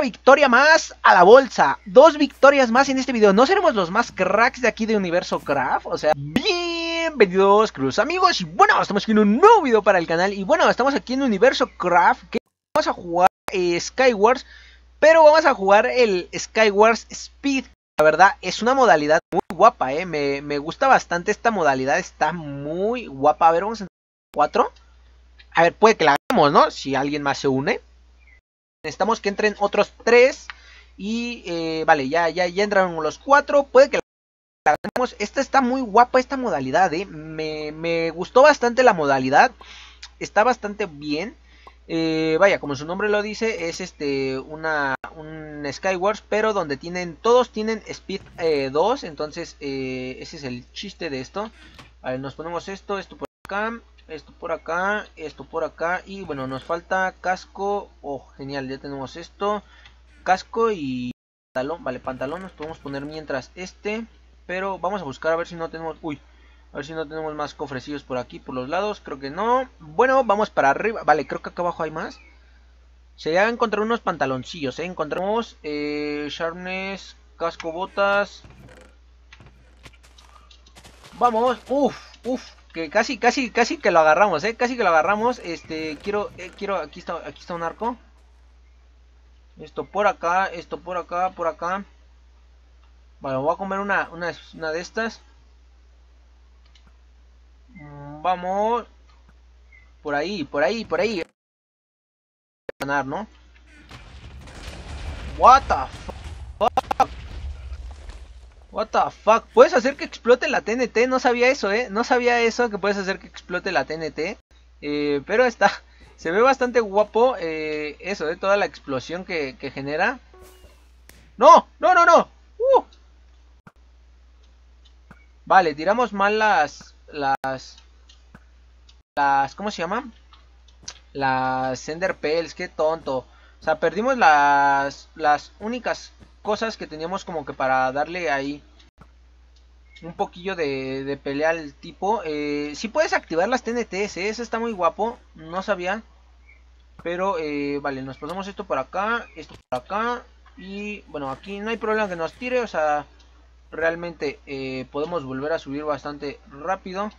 victoria más a la bolsa. Dos victorias más en este video. No seremos los más cracks de aquí de Universo Craft. O sea, bienvenidos, cruz amigos. Y bueno, estamos aquí en un nuevo video para el canal. Y bueno, estamos aquí en Universo Craft. Que vamos a jugar eh, Skywars. Pero vamos a jugar el Skywars Speed. La verdad, es una modalidad muy guapa, eh. Me, gusta bastante esta modalidad. Está muy guapa. A ver, vamos a 4. A ver, puede que la hagamos, ¿no? Si alguien más se une. Necesitamos que entren otros tres. Y eh, vale, ya, ya, ya entraron los cuatro. Puede que la ganemos. Esta está muy guapa, esta modalidad. ¿eh? Me, me gustó bastante la modalidad. Está bastante bien. Eh, vaya, como su nombre lo dice, es este una un Skywars, pero donde tienen todos tienen Speed 2, entonces ese es el chiste de esto. Nos ponemos esto, esto por acá, esto por acá, esto por acá y bueno, nos falta casco, oh genial, ya tenemos esto, casco y pantalón, vale, pantalón nos podemos poner mientras este, pero vamos a buscar a ver si no tenemos, uy, a ver si no tenemos más cofrecillos por aquí, por los lados. Creo que no. Bueno, vamos para arriba. Vale, creo que acá abajo hay más. Sería encontrar unos pantaloncillos, ¿eh? Encontramos eh, casco, botas. Vamos. Uf, uf. Que casi, casi, casi que lo agarramos, ¿eh? Casi que lo agarramos. Este, quiero, eh, quiero, aquí está, aquí está un arco. Esto por acá, esto por acá, por acá. Vale, voy a comer una, una, una de estas. Vamos. Por ahí, por ahí, por ahí. Ganar, ¿no? What the fuck? What the fuck? Puedes hacer que explote la TNT. No sabía eso, ¿eh? No sabía eso, que puedes hacer que explote la TNT. Eh, pero está... Se ve bastante guapo eh, eso, ¿eh? Toda la explosión que, que genera. ¡No! ¡No, no, no! ¡Uh! Vale, tiramos mal las... Las... Las... ¿Cómo se llama? Las Ender Pearls, qué tonto. O sea, perdimos las... Las únicas cosas que teníamos como que para darle ahí... Un poquillo de, de pelea al tipo. Eh, sí puedes activar las TNTs, ¿eh? Está muy guapo. No sabía. Pero, eh, vale, nos ponemos esto por acá. Esto por acá. Y, bueno, aquí no hay problema que nos tire. O sea, realmente eh, podemos volver a subir bastante rápido.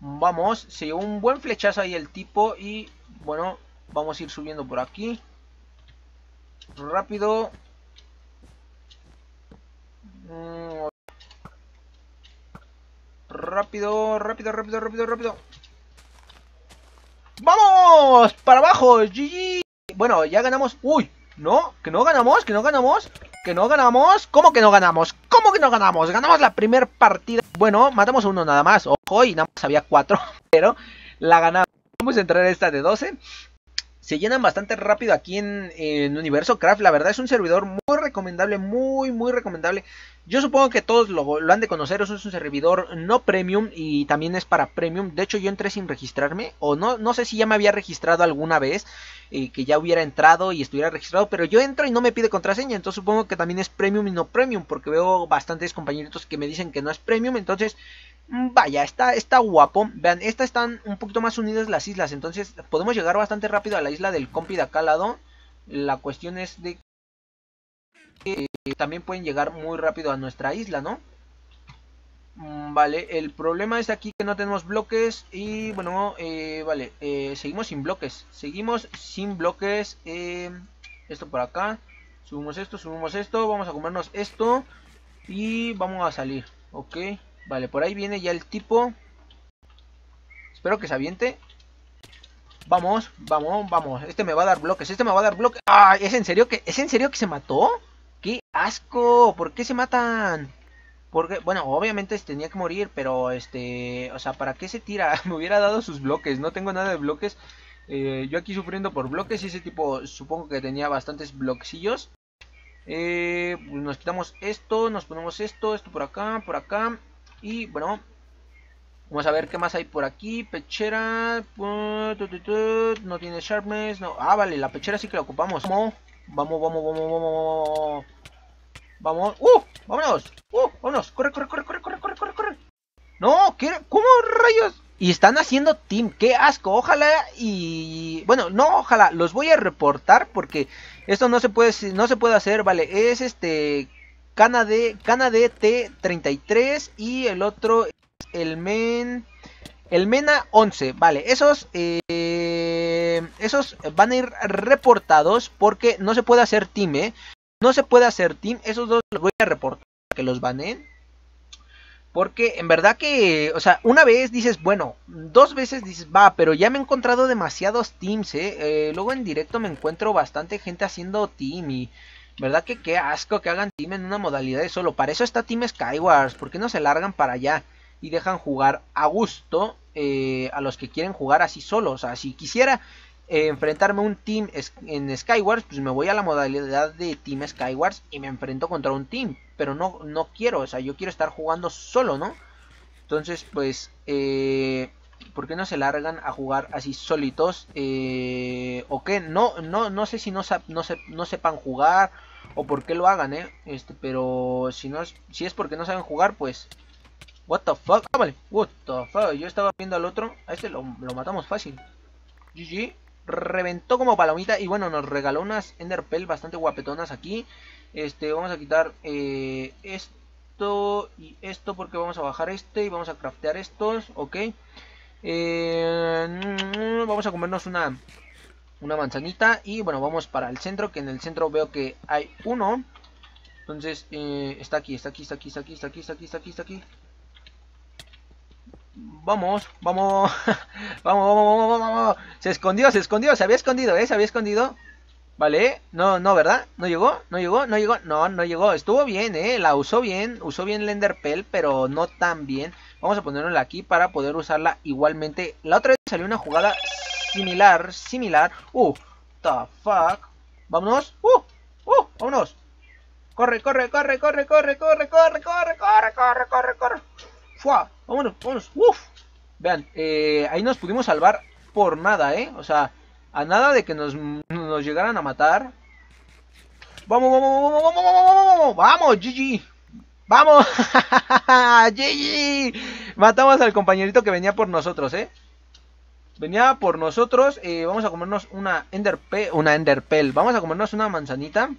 Vamos, se llevó un buen flechazo ahí el tipo y bueno, vamos a ir subiendo por aquí. Rápido. Mm. Rápido, rápido, rápido, rápido, rápido. ¡Vamos! ¡Para abajo! GG. Bueno, ya ganamos. ¡Uy! ¿No? ¿Que no ganamos? ¿Que no ganamos? ¿Que no ganamos? ¿Cómo que no ganamos? ¿Cómo que no ganamos? Ganamos la primera partida. Bueno, matamos a uno nada más. Ojo, y nada más había cuatro. Pero la ganamos. Vamos a entrar esta de 12. Se llenan bastante rápido aquí en, en, Universo Craft. La verdad es un servidor muy recomendable, muy, muy recomendable. Yo supongo que todos lo, han de conocer. Eso es un servidor no premium y también es para premium. De hecho, yo entré sin registrarme. O no, no sé si ya me había registrado alguna vez. Eh, que ya hubiera entrado y estuviera registrado. Pero yo entro y no me pide contraseña. Entonces supongo que también es premium y no premium. Porque veo bastantes compañeritos que me dicen que no es premium. Entonces Vaya, está, está guapo. Vean, estas están un poquito más unidas las islas. Entonces podemos llegar bastante rápido a la isla del compi de acá al lado. La cuestión es de que también pueden llegar muy rápido a nuestra isla, ¿no? Mm, vale, el problema es aquí que no tenemos bloques. Y bueno, eh, vale, eh, seguimos sin bloques. Seguimos sin bloques. Eh, esto por acá. Subimos esto, subimos esto. Vamos a comernos esto. Y vamos a salir. Ok. Vale, por ahí viene ya el tipo. Espero que se aviente. Vamos, vamos, vamos. Este me va a dar bloques, este me va a dar bloques. ¡Ah! ¿Es en serio que, ¿es en serio que se mató? ¡Qué asco! ¿Por qué se matan? Porque, bueno, obviamente tenía que morir, pero este... O sea, ¿para qué se tira? me hubiera dado sus bloques, no tengo nada de bloques. Eh, yo aquí sufriendo por bloques y ese tipo supongo que tenía bastantes bloquecillos. Eh, nos quitamos esto, nos ponemos esto, esto por acá, por acá. Y bueno, vamos a ver qué más hay por aquí. Pechera, no tiene sharpness. No. Ah, vale, la pechera sí que la ocupamos. Vamos, vamos, vamos, vamos. Vamos. ¡Uh! ¡Vámonos! ¡Uh! ¡Vámonos! ¡Corre, corre, corre, corre, corre, corre, corre! corre! No, ¿qué? ¿Cómo rayos? Y están haciendo team, qué asco, ojalá y... Bueno, no, ojalá, los voy a reportar porque esto no se puede, no se puede hacer, vale, es este... Canadé, Canadé T33 y el otro el Men... El Mena 11, vale, esos... Eh, esos van a ir reportados porque no se puede hacer team, ¿eh? No se puede hacer team, esos dos los voy a reportar que los banen. Porque en verdad que, o sea, una vez dices, bueno, dos veces dices, va, pero ya me he encontrado demasiados teams, ¿eh? ¿eh? Luego en directo me encuentro bastante gente haciendo team y, ¿verdad que qué asco que hagan team en una modalidad de solo? Para eso está Team Skywars, ¿por qué no se largan para allá y dejan jugar a gusto eh, a los que quieren jugar así solos? O sea, si quisiera eh, enfrentarme a un team en Skywars, pues me voy a la modalidad de Team Skywars y me enfrento contra un team. Pero no, no quiero, o sea, yo quiero estar jugando solo, ¿no? Entonces, pues, eh, ¿por qué no se largan a jugar así solitos? Eh, ¿O qué? No, no, no sé si no, no, no sepan jugar o por qué lo hagan, ¿eh? Este, pero si no es, si es porque no saben jugar, pues... What the fuck? Ah, vale. What the fuck? Yo estaba viendo al otro. A este lo, lo matamos fácil. GG reventó como palomita y bueno, nos regaló unas Enderpell bastante guapetonas aquí. Este, vamos a quitar eh, esto y esto porque vamos a bajar este y vamos a craftear estos, ok. Eh, vamos a comernos una, una manzanita y bueno, vamos para el centro, que en el centro veo que hay uno. Entonces, eh, está aquí, está aquí, está aquí, está aquí, está aquí, está aquí, está aquí, está aquí. Vamos, vamos, vamos, vamos, vamos, vamos. Se escondió, se escondió, se había escondido, ¿eh? Se había escondido. Vale, no, no, ¿verdad? ¿No llegó? ¿No llegó? ¿No llegó? No, no llegó. Estuvo bien, ¿eh? La usó bien, usó bien Lenderpell, pero no tan bien. Vamos a ponerla aquí para poder usarla igualmente. La otra vez salió una jugada similar, similar. Uh, the fuck. Vámonos. Uh, uh, vámonos. Corre, corre, corre, corre, corre, corre, corre, corre, corre, corre, corre, corre. ¡Fua! Vámonos, vámonos. ¡Uf! Vean, eh, ahí nos pudimos salvar por nada, ¿eh? O sea, a nada de que nos, nos llegaran a matar. Vamos, vamos, vamos, vamos, vamos, vamos, vamos, GG. Vamos, GG. Matamos al compañerito que venía por nosotros, ¿eh? Venía por nosotros. Eh, vamos a comernos una enderpe una enderpell. Vamos a comernos una manzanita.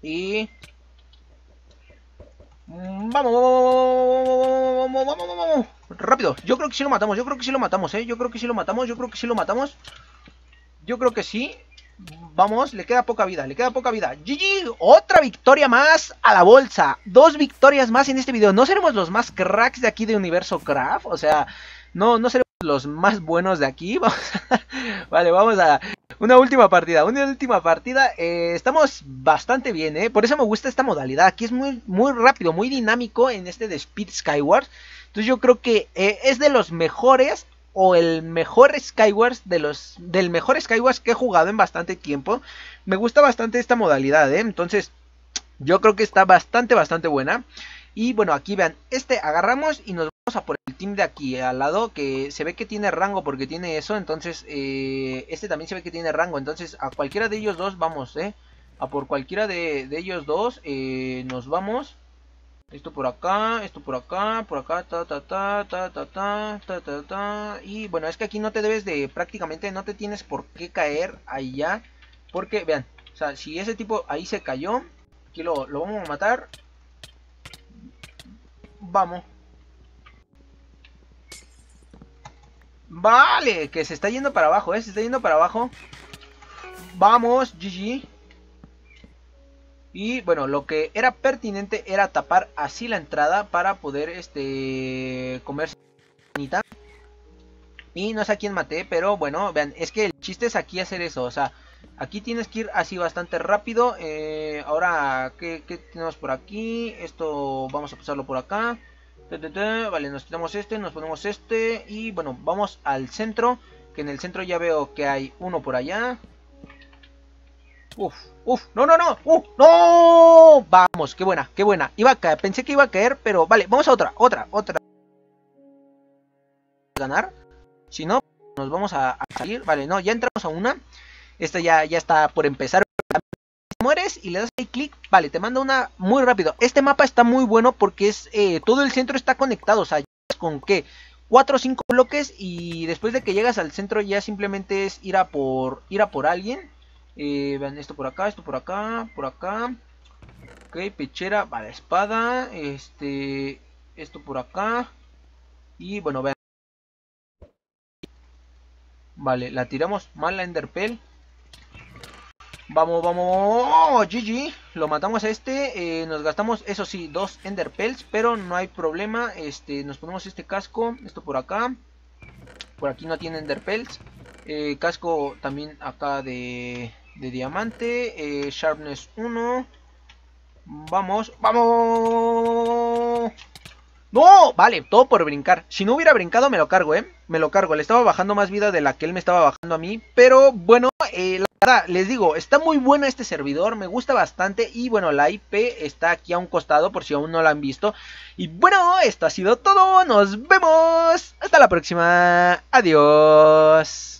Y Vamos, vamos, vamos, vamos, vamos, vamos, Rápido, yo creo que sí lo matamos, yo creo que sí lo matamos, eh. Yo creo que sí lo matamos, yo creo que sí lo matamos. Yo creo que sí. Vamos, le queda poca vida, le queda poca vida. GG, otra victoria más a la bolsa. Dos victorias más en este video. No seremos los más cracks de aquí de Universo Craft O sea, no, no seremos los más buenos de aquí. Vale, vamos a una última partida, una última partida. Eh, estamos bastante bien, ¿eh? Por eso me gusta esta modalidad. Aquí es muy, muy rápido, muy dinámico en este de Speed Skywars. Entonces yo creo que eh, es de los mejores o el mejor Skywars de los del mejor Skywars que he jugado en bastante tiempo. Me gusta bastante esta modalidad, ¿eh? Entonces yo creo que está bastante, bastante buena. Y bueno, aquí vean, este agarramos y nos vamos a por el team de aquí al lado, que se ve que tiene rango porque tiene eso, entonces eh, este también se ve que tiene rango, entonces a cualquiera de ellos dos vamos, eh. A por cualquiera de, ellos dos eh, nos vamos. Esto por acá, esto por acá, por acá, ta ta ta ta ta ta ta ta ta. Y bueno, es que aquí no te debes de, prácticamente no te tienes por qué caer allá. Porque, vean, o sea, si ese tipo ahí se cayó, aquí lo, lo vamos a matar. Vamos. Vale, que se está yendo para abajo, ¿eh? Se está yendo para abajo. Vamos, GG. Y bueno, lo que era pertinente era tapar así la entrada para poder este comerse Y no sé a quién maté, pero bueno, vean, es que el chiste es aquí hacer eso, o sea, aquí tienes que ir así bastante rápido. Eh, ahora, ¿qué, ¿qué, tenemos por aquí? Esto vamos a pasarlo por acá. Vale, nos quitamos este, nos ponemos este y bueno, vamos al centro, que en el centro ya veo que hay uno por allá. Uf, uf, no, no, no, uf, no, vamos, qué buena, qué buena. Iba pensé que iba a caer, pero vale, vamos a otra, otra, otra. Ganar, si no, nos vamos a, salir, vale, no, ya entramos a una. Esta ya, ya está por empezar mueres y le das ahí clic, vale, te manda una muy rápido. Este mapa está muy bueno porque es eh, todo el centro está conectado, o sea, con qué, 4 o 5 bloques y después de que llegas al centro ya simplemente es ir a por, ir a por alguien. Eh, vean esto por acá, esto por acá, por acá. Ok, pechera, vale, espada, este, esto por acá. Y bueno, vean. Vale, la tiramos mal la Enderpell. Vamos, vamos, GG, lo matamos a este, eh, nos gastamos, eso sí, dos Enderpells, pero no hay problema, este, nos ponemos este casco, esto por acá, por aquí no tiene Enderpells, eh, casco también acá de, de diamante, eh, Sharpness 1, vamos, vamos, no, vale, todo por brincar. Si no hubiera brincado me lo cargo, ¿eh? Me lo cargo. Le estaba bajando más vida de la que él me estaba bajando a mí. Pero bueno, la les digo, está muy bueno este servidor. Me gusta bastante. Y bueno, la IP está aquí a un costado por si aún no la han visto. Y bueno, esto ha sido todo. Nos vemos. Hasta la próxima. Adiós.